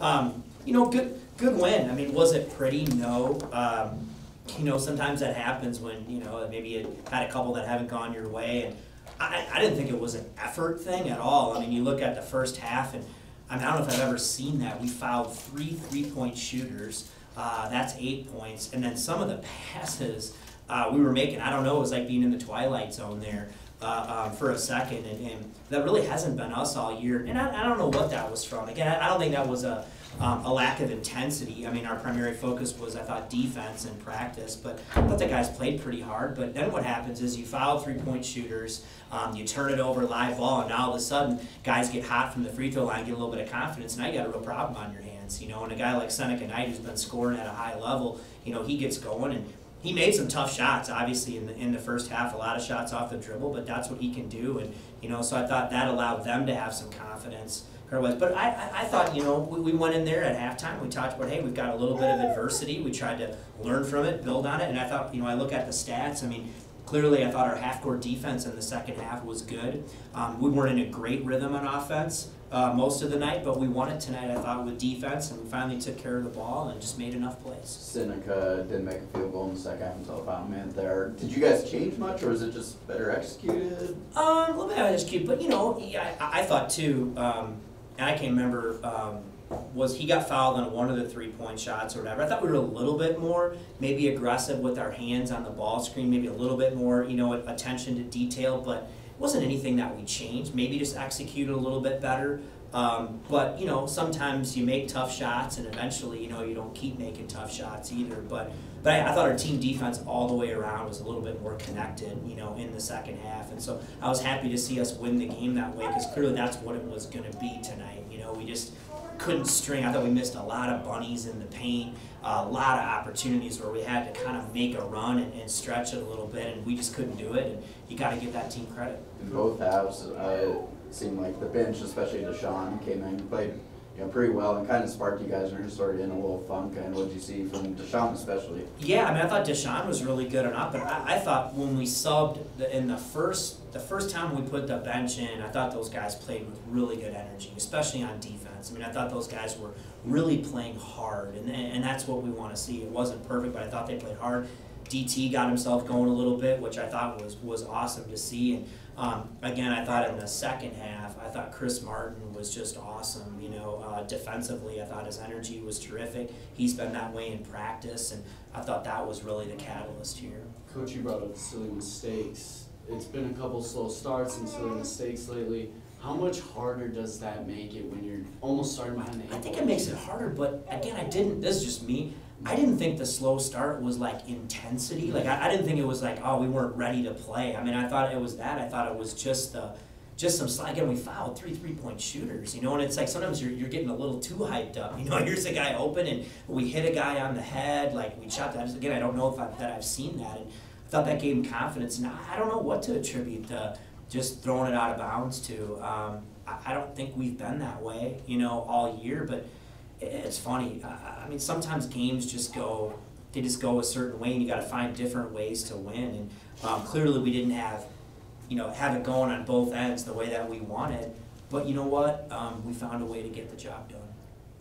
Um, you know, good, good win. I mean, was it pretty? No. Um, you know, sometimes that happens when, you know, maybe you had a couple that haven't gone your way. And I, I didn't think it was an effort thing at all. I mean, you look at the first half, and I, mean, I don't know if I've ever seen that. We fouled three three point shooters. Uh, that's eight points. And then some of the passes uh, we were making, I don't know, it was like being in the twilight zone there. Uh, um, for a second, and, and, that really hasn't been us all year. And I, I don't know what that was from. Again, I, I don't think that was a um, a lack of intensity. I mean, our primary focus was, I thought, defense and practice, but I thought the guys played pretty hard. But then what happens is you foul three point shooters, um, you turn it over live ball, and all of a sudden, guys get hot from the free throw line, get a little bit of confidence, and now you got a real problem on your hands. You know, and a guy like Seneca Knight, who's been scoring at a high level, you know, he gets going and he made some tough shots, obviously in the in the first half, a lot of shots off the dribble, but that's what he can do, and you know, so I thought that allowed them to have some confidence was. But I, I, I thought, you know, we, we went in there at halftime. We talked about, hey, we've got a little bit of adversity. We tried to learn from it, build on it. And I thought, you know, I look at the stats. I mean, clearly I thought our half-court defense in the second half was good. Um, we weren't in a great rhythm on offense uh, most of the night, but we won it tonight, I thought, with defense, and we finally took care of the ball and just made enough plays. Seneca didn't make a field goal in the second half until about final minute there. Did you guys change much, or was it just better executed? Um, a little bit better executed, but, you know, I, I thought, too, um, and I can remember um, was he got fouled on one of the three point shots or whatever. I thought we were a little bit more maybe aggressive with our hands on the ball screen, maybe a little bit more you know attention to detail, but it wasn't anything that we changed. Maybe just executed a little bit better. Um, but you know, sometimes you make tough shots, and eventually, you know, you don't keep making tough shots either. But but I, I, thought our team defense all the way around was a little bit more connected, you know, in the second half, and so I was happy to see us win the game that way because clearly that's what it was going to be tonight. You know, we just couldn't string. I thought we missed a lot of bunnies in the paint, a lot of opportunities where we had to kind of make a run and, and stretch it a little bit, and we just couldn't do it. And you got to give that team credit. In both halves, uh, seemed like the bench, especially Dischon, came in and played you know, pretty well and kind of sparked you guys and sort of in a little funk. And what did you see from Dischon especially? Yeah, I mean, I thought Dischon was really good enough, but I, I thought when we subbed the, in the first the first time we put the bench in, I thought those guys played with really good energy, especially on defense. I mean, I thought those guys were really playing hard, and and that's what we want to see. It wasn't perfect, but I thought they played hard. DT got himself going a little bit, which I thought was was awesome to see. And um, again, I thought in the second half, I thought Kris Martin was just awesome. You know, uh, defensively, I thought his energy was terrific. He's been that way in practice, and I thought that was really the catalyst here. Coach, you brought up silly mistakes. It's been a couple slow starts and silly mistakes lately. How much harder does that make it when you're almost starting behind the eight? I think it makes it harder, but again, I didn't. This is just me. I didn't think the slow start was like intensity. Like I, I, didn't think it was like oh we weren't ready to play. I mean I thought it was that. I thought it was just the just some slack. Again, we fouled three three point shooters, you know, and it's like sometimes you're, you're getting a little too hyped up. You know, here's a guy open and we hit a guy on the head, like we shot that. Again, I don't know if I, that I've seen that, and I thought that gave him confidence. And I, I don't know what to attribute the just throwing it out of bounds to. Um, I, I don't think we've been that way, you know, all year, but it's funny. I mean, sometimes games just go, they just go a certain way, and you got to find different ways to win. And um, clearly, we didn't have, you know, have it going on both ends the way that we wanted. But you know what? Um, we found a way to get the job done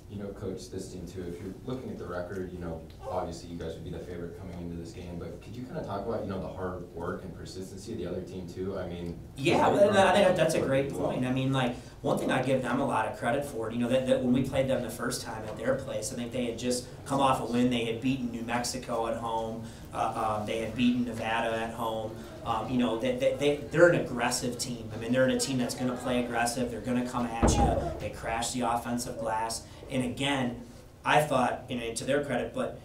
you know, coach this team too. If you're looking at the record, you know, obviously you guys would be the favorite coming into this game. But could you kind of talk about, you know, the hard work and persistency of the other team too? I mean, yeah, I think that's a great point. I mean, like one thing I give them a lot of credit for, you know, that, that when we played them the first time at their place, I think they had just come off a win. They had beaten New Mexico at home. Uh, um, they had beaten Nevada at home. Um, you know, they, they, they, they're an aggressive team. I mean, they're in a team that's going to play aggressive. They're going to come at you. They crash the offensive glass. And again, I thought, you know, to their credit, but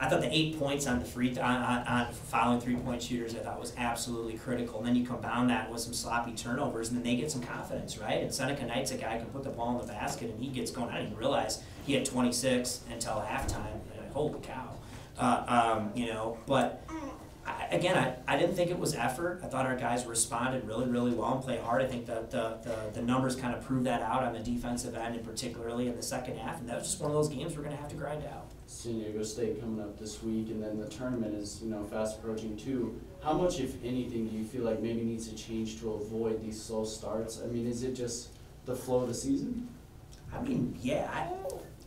I thought the eight points on the free on, on, on fouling three point shooters I thought was absolutely critical. And then you compound that with some sloppy turnovers, and then they get some confidence, right? And Seneca Knight's a guy who can put the ball in the basket, and he gets going. I didn't realize he had 26 until halftime. Holy cow! Uh, um, you know, but I, again, I, I didn't think it was effort. I thought our guys responded really, really well and played hard. I think the, the, the, the numbers kind of proved that out on the defensive end, and particularly in the second half. And that was just one of those games we're going to have to grind out. San Diego State coming up this week, and then the tournament is you know fast approaching too. How much, if anything, do you feel like maybe needs to change to avoid these slow starts? I mean, is it just the flow of the season? I mean, yeah, I,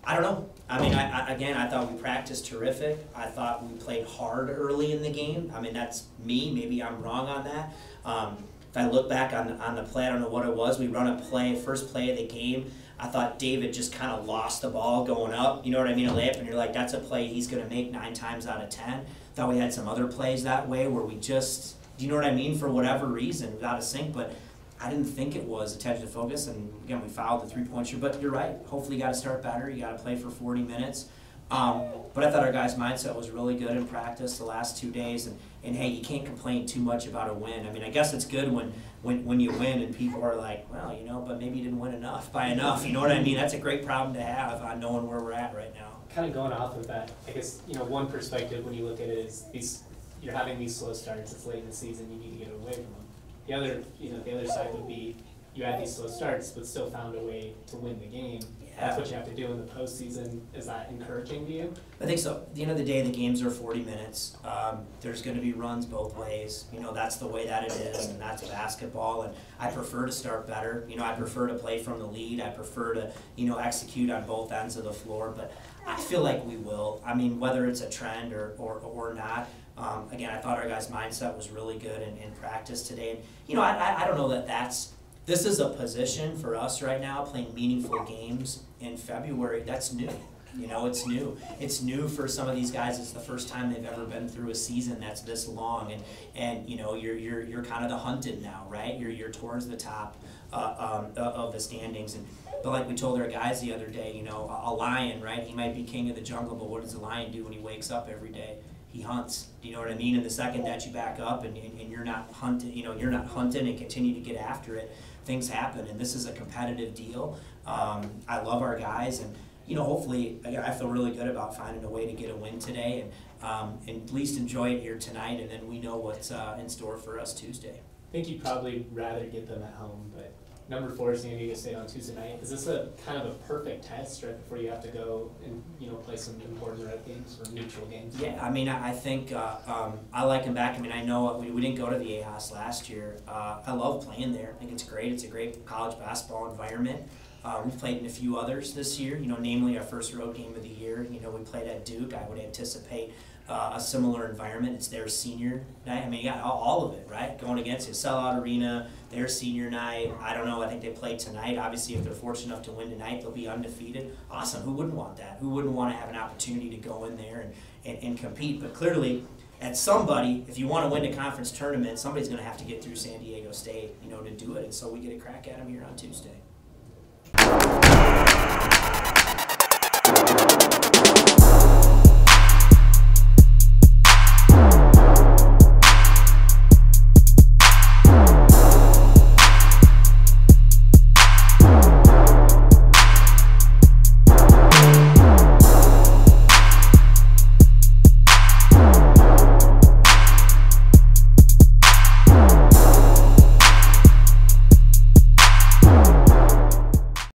I don't know. I mean, I, I, again, I thought we practiced terrific. I thought we played hard early in the game. I mean, that's me. Maybe I'm wrong on that. Um, if I look back on, on the play, I don't know what it was. We run a play, first play of the game. I thought David just kind of lost the ball going up. You know what I mean? A layup, and you're like, that's a play he's going to make nine times out of ten. Thought we had some other plays that way where we just, do you know what I mean? For whatever reason, without a sync, but I didn't think it was attention to focus, and again, we fouled the three point shooter. But you're right. Hopefully, you got to start better. You got to play for 40 minutes. Um, but I thought our guys' mindset was really good in practice the last two days, and, and hey, you can't complain too much about a win. I mean, I guess it's good when, when, when you win and people are like, well, you know, but maybe you didn't win enough by enough. You know what I mean? That's a great problem to have on knowing where we're at right now. kind of going off of that, I guess, you know, one perspective when you look at it is these, you're having these slow starts, it's late in the season, you need to get away from them. The other, you know, the other side would be, you had these slow starts, but still found a way to win the game. That's what you have to do in the postseason, is that encouraging to you? I think so. At the end of the day, the games are 40 minutes. Um, there's going to be runs both ways. You know, that's the way that it is, and that's basketball. And I prefer to start better. You know, I prefer to play from the lead. I prefer to, you know, execute on both ends of the floor. But I feel like we will. I mean, whether it's a trend or, or, or not. Um, again, I thought our guys' mindset was really good in, in practice today. And, you know, I, I, I don't know that that's this is a position for us right now, playing meaningful games in February. That's new. You know, it's new. It's new for some of these guys. It's the first time they've ever been through a season that's this long, and and you know, you're you're you're kind of the hunted now, right? You're you're towards the top uh, um, of the standings, and but like we told our guys the other day, you know, a lion, right? He might be king of the jungle, but what does a lion do when he wakes up every day? He hunts. Do you know what I mean? And the second that you back up and, and, and, you're not hunting, you know, you're not hunting and continue to get after it, things happen. And this is a competitive deal. Um, I love our guys, and you know, hopefully, I feel really good about finding a way to get a win today, and um, and at least enjoy it here tonight. And then we know what's uh, in store for us Tuesday. I think you'd probably rather get them at home, but number four is Diego State on Tuesday night. Is this a kind of a perfect test right before you have to go and you know play some important road games or neutral games? Yeah, I mean, I think uh, um, I like him back. I mean, I know we, we didn't go to the Viejas last year. Uh, I love playing there. I think it's great. It's a great college basketball environment. Uh, we've played in a few others this year, you know, namely our first road game of the year. You know, we played at Duke. I would anticipate uh, a similar environment. It's their senior night. I mean, you got all, all of it, right? Going against you, sellout arena, their senior night. I don't know. I think they play tonight. Obviously, if they're fortunate enough to win tonight, they'll be undefeated. Awesome. Who wouldn't want that? Who wouldn't want to have an opportunity to go in there and, and, and compete? But clearly, at somebody, if you want to win a conference tournament, somebody's going to have to get through San Diego State, you know, to do it. And so we get a crack at them here on Tuesday.